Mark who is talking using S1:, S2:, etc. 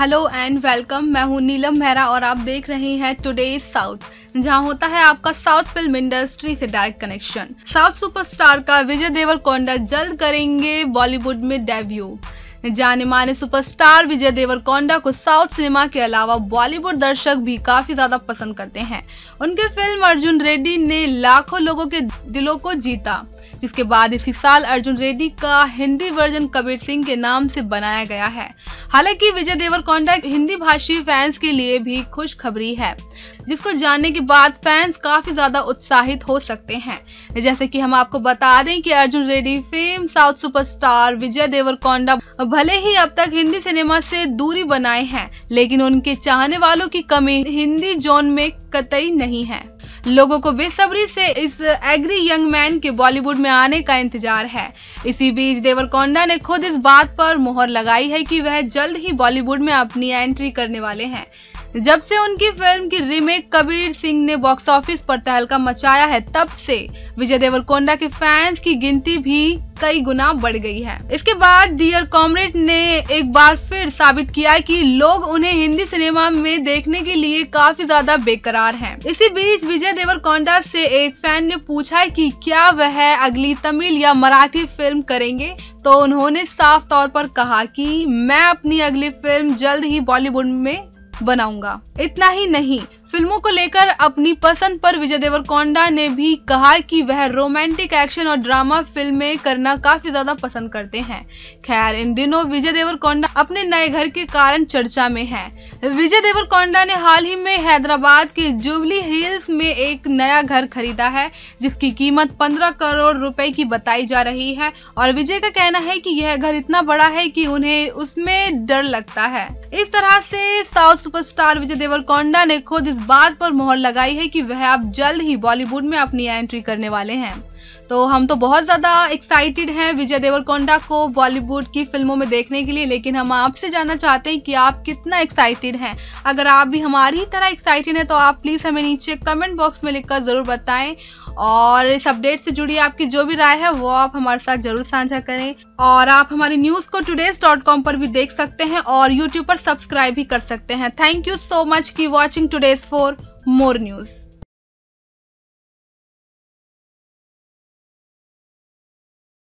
S1: Hello and welcome मैं हूँ नीलम मेहरा और आप देख रहे हैं टुडे साउथ जहाँ होता है आपका साउथ फ़िल्म इंडस्ट्री से डायरेक्ट कनेक्शन साउथ सुपरस्टार का विजय देवरकोंडा जल्द करेंगे बॉलीवुड में डेब्यू जाने माने सुपरस्टार विजय देवरकोंडा को साउथ सिनेमा के अलावा बॉलीवुड दर्शक भी काफ़ी ज़्यादा पसंद करते हैं। उनके फ़िल्म अर्जुन रेड्डी ने लाखों लोगों के दिलों को जीता, जिसके बाद इसी साल अर्जुन रेड्डी का हिंदी वर्जन कबीर सिंह के नाम से बनाया गया है। हालाँकि विजय देवरकोंडा हिंदी भाषी फैंस के लिए भी खुशखबरी है, जिसको जानने के बाद फैंस काफ़ी ज़्यादा उत्साहित हो सकते हैं। जैसे कि हम आपको बता दें कि Arjun Reddy, fame south superstar Vijay Deverakonda, भले ही अब तक हिंदी सिनेमा से दूरी बनाए हैं, लेकिन उनके चाहने वालों की कमी हिंदी जोन में कतई नहीं है। लोगों को बेसब्री से इस एग्री यंग मैन के बॉलीवुड में आने का इंतज़ार है। इसी बीच देवरकोंडा ने खुद इस बात पर मोहर लगाई है कि वह जल्द ही बॉलीवुड में अपनी एंट्री करने वाले हैं। जब से उनकी फ़िल्म की रीमेक कबीर सिंह ने बॉक्स ऑफ़िस पर तहलका मचाया है, तब से विजय देवरकोंडा के फैंस की गिनती भी कई गुना बढ़ गई है इसके बाद डियर कॉमरेड ने एक बार फिर साबित किया कि लोग उन्हें हिंदी सिनेमा में देखने के लिए काफ़ी ज़्यादा बेकरार हैं। इसी बीच विजय देवरकोंडा से एक फ़ैन ने पूछा कि क्या वह अगली तमिल या मराठी फ़िल्म करेंगे तो उन्होंने साफ़ तौर पर कहा कि मैं अपनी अगली फ़िल्म जल्द ही बॉलीवुड में बनाऊँगा। इतना ही नहीं फ़िल्मों को लेकर अपनी पसंद पर विजय देवरकोंडा ने भी कहा कि वह रोमांटिक एक्शन और ड्रामा फ़िल्में करना काफ़ी ज़्यादा पसंद करते हैं। खैर, इन दिनों विजय देवरकोंडा अपने नए घर के कारण चर्चा में है। विजय देवरकोंडा ने हाल ही में हैदराबाद के जुबली हिल्स में एक नया घर खरीदा है, जिसकी कीमत 15 करोड़ रुपए की बताई जा रही है और विजय का कहना है कि यह घर इतना बड़ा है कि उन्हें उसमें डर लगता है। इस तरह से साउथ सुपरस्टार विजय देवरकोंडा ने खुद इस बात पर मोहर लगाई है कि वह अब जल्द ही बॉलीवुड में अपनी एंट्री करने वाले हैं। तो हम तो बहुत ज़्यादा एक्साइटेड हैं विजय देवरकोंडा को बॉलीवुड की फ़िल्मों में देखने के लिए, लेकिन हम आपसे जानना चाहते हैं कि आप कितना एक्साइटेड हैं। अगर आप भी हमारी तरह एक्साइटेड हैं तो आप प्लीज़ हमें नीचे कमेंट बॉक्स में लिखकर ज़रूर बताएँ। और इस अपडेट से जुड़ी आपकी जो भी राय है, वो आप हमारे साथ ज़रूर साझा करें। और आप हमारी न्यूज़ को टूडेज डॉट कॉम पर भी देख सकते हैं और यूट्यूब पर सब्सक्राइब भी कर सकते हैं। थैंक यू सो मच की watching today's for more news